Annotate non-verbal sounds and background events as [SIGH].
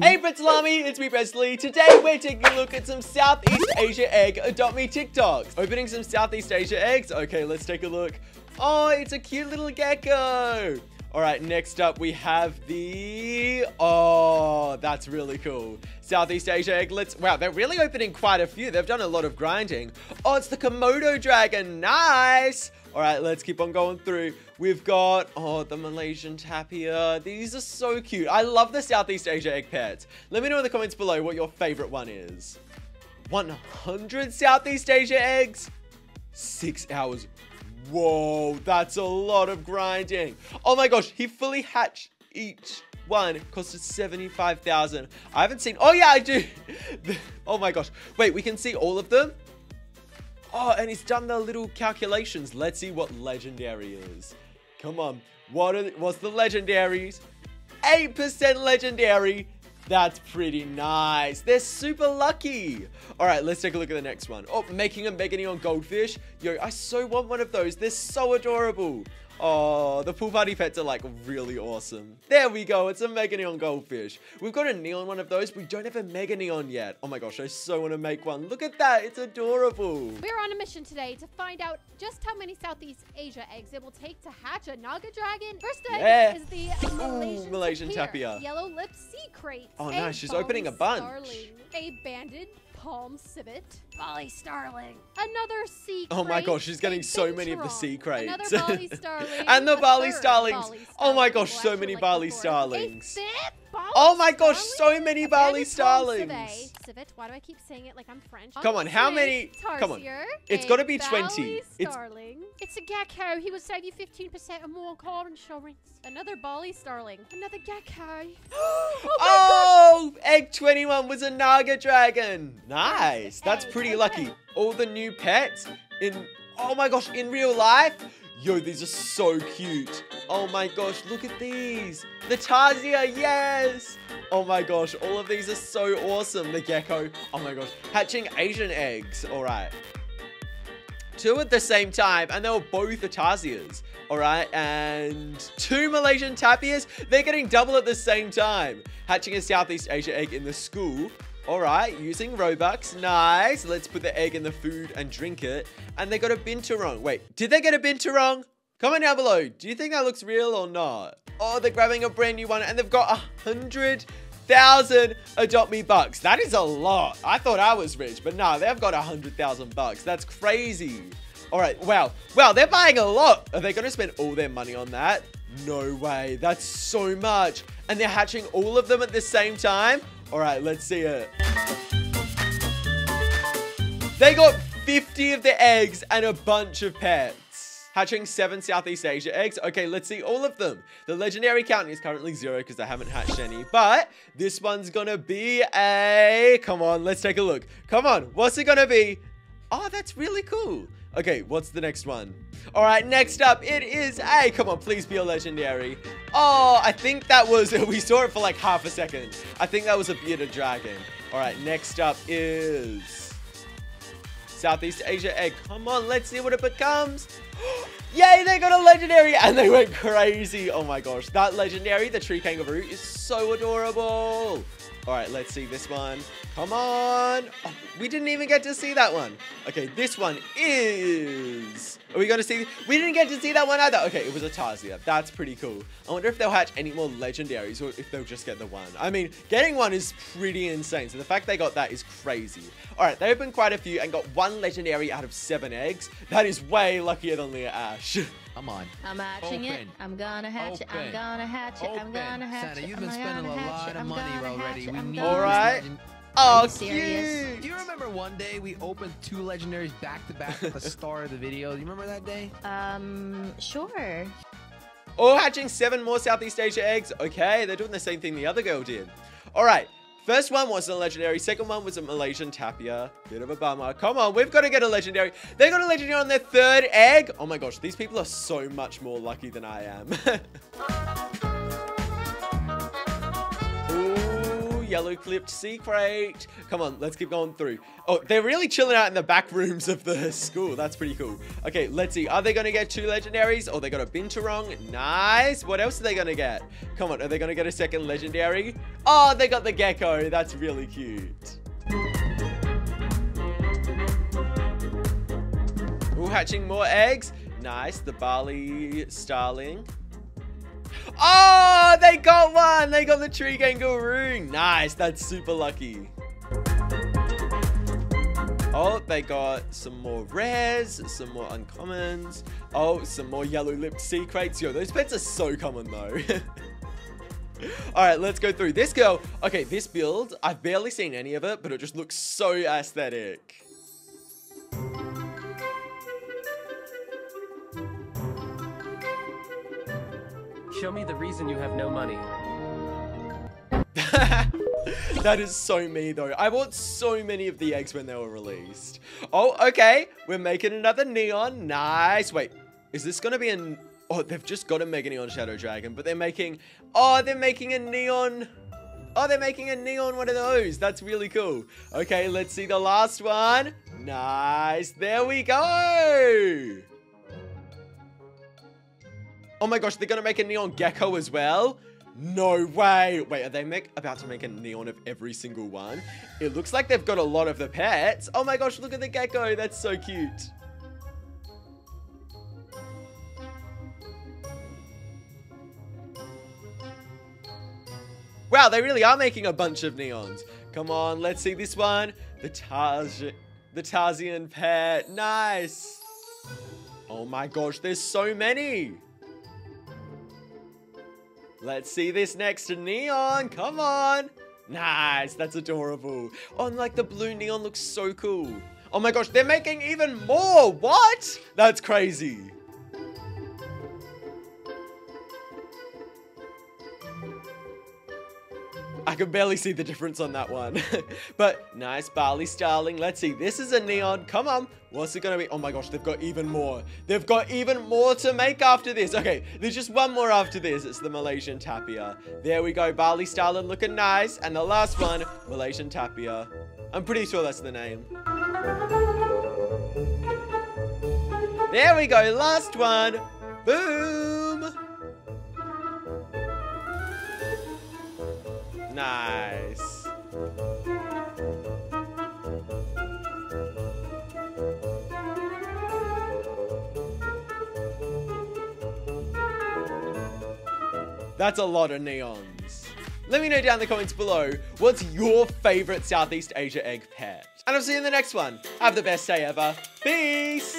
Hey Britsalami, it's me Prezley. Today we're taking a look at some Southeast Asia egg Adopt Me TikToks. Opening some Southeast Asia eggs. Okay, let's take a look. Oh, it's a cute little gecko. All right, next up we have the... Oh, that's really cool. Southeast Asia egg. Let's... Wow, they're really opening quite a few. They've done a lot of grinding. Oh, it's the Komodo dragon. Nice. All right, let's keep on going through. We've got, oh, the Malaysian tapir. These are so cute. I love the Southeast Asia egg pets. Let me know in the comments below what your favorite one is. 100 Southeast Asia eggs? Six hours Whoa, that's a lot of grinding. Oh my gosh, he fully hatched each one costed 75,000. I haven't seen, oh yeah, I do. [LAUGHS] oh my gosh. Wait, we can see all of them? Oh, and he's done the little calculations. Let's see what legendary is. Come on. What are, what's the legendaries? 8% legendary. That's pretty nice. They're super lucky. All right, let's take a look at the next one. Oh, making a Mega Neon goldfish. Yo, I so want one of those. They're so adorable. Oh, the pool party pets are like really awesome. There we go. It's a Mega Neon Goldfish. We've got a Neon one of those. We don't have a Mega Neon yet. Oh my gosh, I so want to make one. Look at that. It's adorable. We're on a mission today to find out just how many Southeast Asia eggs it will take to hatch a Naga Dragon. First egg yeah. is the uh, Malaysian, Ooh, Malaysian tapir. tapir. Yellow Lip Sea Krait. Oh, nice. She's opening a bunch. Starling, a banded Palm Civet, Bali Starling, another sea Oh my gosh, she's getting so many of the sea kraits. Another Bali Starling, [LAUGHS] and the Bali Starlings. Bali oh, oh my gosh, so many Bali Starlings. Oh my gosh, so many Bali Starlings. Civet. Why do I keep saying it like I'm French? Come on, how many? Come on. It's got to be 20. It's it's a gecko. He would save you 15% or more on car insurance. Another Bali Starling. Another gecko. [GASPS] oh, [GASPS] oh Egg 21 was a Naga Dragon. Nice. That's pretty lucky. All the new pets in... Oh my gosh, in real life? Yo, these are so cute. Oh my gosh, look at these. The Tarsier, yes. Oh my gosh, all of these are so awesome. The gecko. Oh my gosh. Hatching Asian eggs. All right. Two at the same time, and they were both Tarsiers. All right, and two Malaysian tapirs. They're getting double at the same time. Hatching a Southeast Asia egg in the school. All right, using Robux. Nice. Let's put the egg in the food and drink it. And they got a binturong. Wait, did they get a binturong? Comment down below. Do you think that looks real or not? Oh, they're grabbing a brand new one and they've got a hundred thousand adopt me bucks. That is a lot. I thought I was rich, but no, they've got a hundred thousand bucks. That's crazy. All right, wow. Wow, they're buying a lot. Are they going to spend all their money on that? No way. That's so much. And they're hatching all of them at the same time? All right, let's see it. They got 50 of the eggs and a bunch of pets. Hatching seven Southeast Asia eggs. Okay, let's see all of them. The legendary count is currently zero because I haven't hatched any. But this one's gonna be a... Come on, let's take a look. Come on, what's it gonna be? Oh, that's really cool. Okay, what's the next one? All right, next up, it is a, come on, please be a legendary. Oh, I think that was, [LAUGHS] we saw it for like half a second. I think that was a bearded dragon. All right, next up is Southeast Asia egg. Come on, let's see what it becomes. [GASPS] Yay, they got a legendary and they went crazy. Oh my gosh, that legendary, the tree kangaroo, is so adorable. All right, let's see this one. Come on. Oh, we didn't even get to see that one. Okay, this one is... Are we going to see... We didn't get to see that one either. Okay, it was a Tarsier. That's pretty cool. I wonder if they'll hatch any more legendaries or if they'll just get the one. I mean, getting one is pretty insane. So the fact they got that is crazy. All right, they opened quite a few and got one legendary out of seven eggs. That is way luckier than Leah Ashe. [LAUGHS] Come on. I'm hatching Open. it. I'm gonna hatch Open. it. I'm gonna hatch it. Open. I'm gonna hatch Santa, you've been spending a lot of money already. We need All right. Oh, cute. Do you remember one day we opened two legendaries back to back at the [LAUGHS] start of the video? Do you remember that day? Um, sure. Oh, hatching seven more Southeast Asia eggs. Okay, they're doing the same thing the other girl did. All right. First one was a legendary. Second one was a Malaysian tapir. Bit of a bummer. Come on, we've got to get a legendary. They got a legendary on their third egg. Oh my gosh, these people are so much more lucky than I am. [LAUGHS] yellow-lipped sea krait. Come on, let's keep going through. Oh, they're really chilling out in the back [LAUGHS] rooms of the school. That's pretty cool. Okay, let's see. Are they going to get two legendaries? Oh, they got a Binturong. Nice. What else are they going to get? Come on, are they going to get a second legendary? Oh, they got the Gecko. That's really cute. Ooh, hatching more eggs. Nice. The Bali Starling. Oh, they got one. They got the tree kangaroo. Nice. That's super lucky. Oh, they got some more rares, some more uncommons. Oh, some more yellow-lipped sea kraits. Yo, those pets are so common though. [LAUGHS] All right, let's go through. This girl, okay, this build, I've barely seen any of it, but it just looks so aesthetic. Show me the reason you have no money. [LAUGHS] that is so me though. I bought so many of the eggs when they were released. Oh, okay. We're making another neon. Nice. Wait, is this going to be an... Oh, they've just got to make a Neon Shadow Dragon, but they're making... Oh, they're making a neon... Oh, they're making a neon one of those. That's really cool. Okay, let's see the last one. Nice. There we go. Oh my gosh, they're gonna make a neon gecko as well? No way. Wait, are they make, about to make a neon of every single one? It looks like they've got a lot of the pets. Oh my gosh, look at the gecko. That's so cute. Wow, they really are making a bunch of neons. Come on, let's see this one. The Tarz the Tarzian pet. Nice. Oh my gosh, there's so many. Let's see this next to neon. Come on. Nice. That's adorable. Oh, and like the blue neon looks so cool. Oh my gosh, they're making even more. What? That's crazy. I can barely see the difference on that one. [LAUGHS] but nice Bali starling. Let's see. This is a neon. Come on. What's it going to be? Oh my gosh, they've got even more. They've got even more to make after this. Okay, there's just one more after this. It's the Malaysian Tapir. There we go. Bali starling looking nice. And the last one, Malaysian Tapir. I'm pretty sure that's the name. There we go. Last one. Boom. Nice. That's a lot of neons. Let me know down in the comments below, what's your favorite Southeast Asia egg pet? And I'll see you in the next one. Have the best day ever. Peace!